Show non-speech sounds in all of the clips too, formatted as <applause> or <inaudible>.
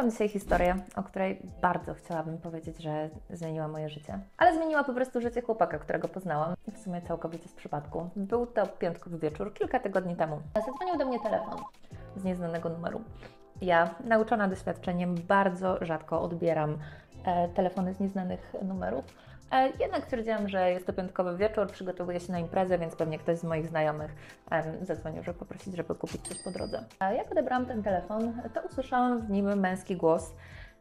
Wam dzisiaj historię, o której bardzo chciałabym powiedzieć, że zmieniła moje życie. Ale zmieniła po prostu życie chłopaka, którego poznałam. W sumie całkowicie z przypadku. Był to piątkowy wieczór, kilka tygodni temu. Zadzwonił do mnie telefon z nieznanego numeru. Ja, nauczona doświadczeniem, bardzo rzadko odbieram e, telefony z nieznanych numerów. E, jednak stwierdziłam, że jest to piątkowy wieczór, przygotowuję się na imprezę, więc pewnie ktoś z moich znajomych zadzwonił, żeby poprosić, żeby kupić coś po drodze. Jak odebrałam ten telefon, to usłyszałam w nim męski głos.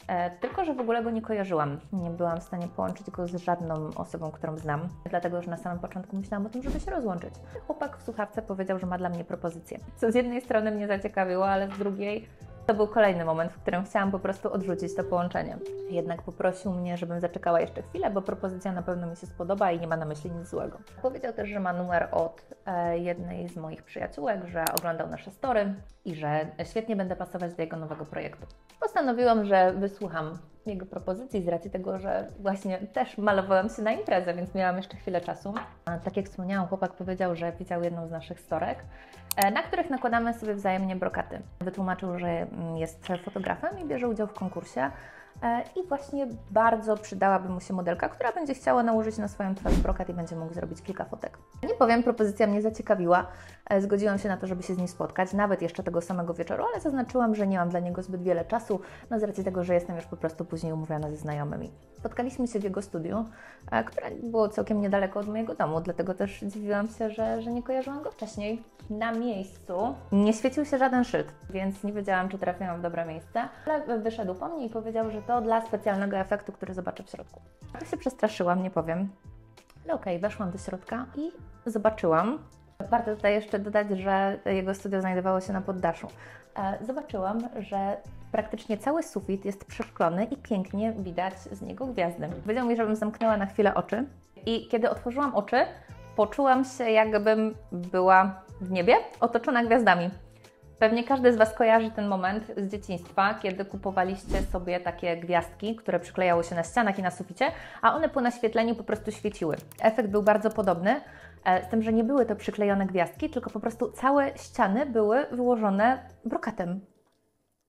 E, tylko, że w ogóle go nie kojarzyłam. Nie byłam w stanie połączyć go z żadną osobą, którą znam. Dlatego, że na samym początku myślałam o tym, żeby się rozłączyć. Chłopak w słuchawce powiedział, że ma dla mnie propozycję. Co z jednej strony mnie zaciekawiło, ale z drugiej to był kolejny moment, w którym chciałam po prostu odrzucić to połączenie. Jednak poprosił mnie, żebym zaczekała jeszcze chwilę, bo propozycja na pewno mi się spodoba i nie ma na myśli nic złego. Powiedział też, że ma numer od e, jednej z moich przyjaciółek, że oglądał nasze story i że świetnie będę pasować do jego nowego projektu. Postanowiłam, że wysłucham jego propozycji z racji tego, że właśnie też malowałam się na imprezę, więc miałam jeszcze chwilę czasu. A tak jak wspomniałam, chłopak powiedział, że widział jedną z naszych storek, na których nakładamy sobie wzajemnie brokaty. Wytłumaczył, że mm, jest fotografem i bierze udział w konkursie. E, I właśnie bardzo przydałaby mu się modelka, która będzie chciała nałożyć na swoją twarz brokat i będzie mógł zrobić kilka fotek. Nie powiem, propozycja mnie zaciekawiła. E, Zgodziłam się na to, żeby się z nim spotkać, nawet jeszcze tego samego wieczoru, ale zaznaczyłam, że nie mam dla niego zbyt wiele czasu, no z racji tego, że jestem już po prostu później umówiona ze znajomymi. Spotkaliśmy się w jego studiu, e, które było całkiem niedaleko od mojego domu, dlatego też dziwiłam się, że, że nie kojarzyłam go wcześniej. Na miejscu nie świecił się żaden szyld, więc nie wiedziałam, czy trafiłam w dobre miejsce, ale wyszedł po mnie i powiedział, że to dla specjalnego efektu, który zobaczę w środku. Trochę się przestraszyłam, nie powiem. Ale okej, weszłam do środka i zobaczyłam. Warto tutaj jeszcze dodać, że jego studio znajdowało się na poddaszu. E, Zobaczyłam, że praktycznie cały sufit jest przeszklony i pięknie widać z niego gwiazdy. Powiedział mi, żebym zamknęła na chwilę oczy i kiedy otworzyłam oczy, poczułam się jakbym była w niebie, otoczona gwiazdami. Pewnie każdy z Was kojarzy ten moment z dzieciństwa, kiedy kupowaliście sobie takie gwiazdki, które przyklejały się na ścianach i na suficie, a one po naświetleniu po prostu świeciły. Efekt był bardzo podobny, e, z tym, że nie były to przyklejone gwiazdki, tylko po prostu całe ściany były wyłożone brokatem.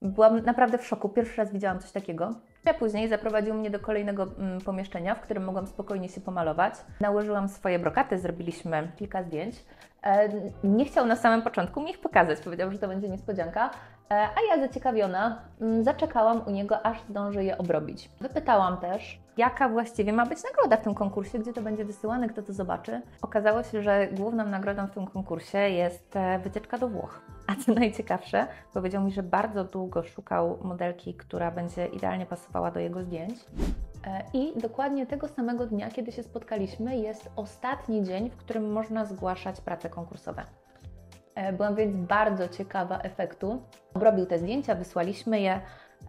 Byłam naprawdę w szoku. Pierwszy raz widziałam coś takiego. A później zaprowadził mnie do kolejnego mm, pomieszczenia, w którym mogłam spokojnie się pomalować. Nałożyłam swoje brokaty, zrobiliśmy kilka zdjęć. E, nie chciał na samym początku mi ich pokazać, powiedział, że to będzie niespodzianka, a ja zaciekawiona mm, zaczekałam u niego, aż zdąży je obrobić. Wypytałam też, jaka właściwie ma być nagroda w tym konkursie, gdzie to będzie wysyłane, kto to zobaczy. Okazało się, że główną nagrodą w tym konkursie jest e, wycieczka do Włoch. A co <laughs> najciekawsze, powiedział mi, że bardzo długo szukał modelki, która będzie idealnie pasowała do jego zdjęć. E, I dokładnie tego samego dnia, kiedy się spotkaliśmy, jest ostatni dzień, w którym można zgłaszać prace konkursowe. E, Byłam więc bardzo ciekawa efektu. Obrobił te zdjęcia, wysłaliśmy je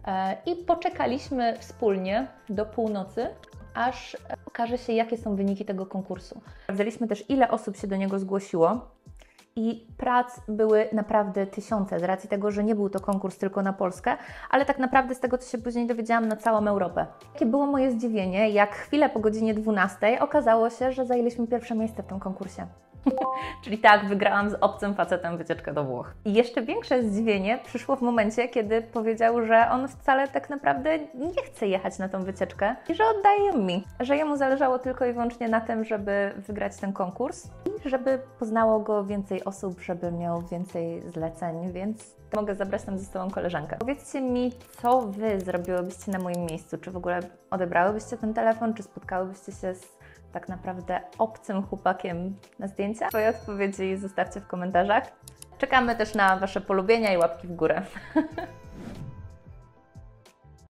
e, i poczekaliśmy wspólnie do północy, aż e, okaże się, jakie są wyniki tego konkursu. Sprawdzaliśmy też, ile osób się do niego zgłosiło. I prac były naprawdę tysiące, z racji tego, że nie był to konkurs tylko na Polskę, ale tak naprawdę z tego, co się później dowiedziałam, na całą Europę. Jakie było moje zdziwienie, jak chwilę po godzinie 12 okazało się, że zajęliśmy pierwsze miejsce w tym konkursie. <laughs> Czyli tak, wygrałam z obcym facetem wycieczkę do Włoch. I jeszcze większe zdziwienie przyszło w momencie, kiedy powiedział, że on wcale tak naprawdę nie chce jechać na tą wycieczkę i że oddaje mi. Że jemu zależało tylko i wyłącznie na tym, żeby wygrać ten konkurs i żeby poznało go więcej osób, żeby miał więcej zleceń, więc mogę zabrać tam ze sobą koleżankę. Powiedzcie mi, co Wy zrobiłybyście na moim miejscu? Czy w ogóle odebrałybyście ten telefon, czy spotkałybyście się z tak naprawdę obcym chłopakiem na zdjęcia? Swoje odpowiedzi zostawcie w komentarzach. Czekamy też na Wasze polubienia i łapki w górę. <laughs>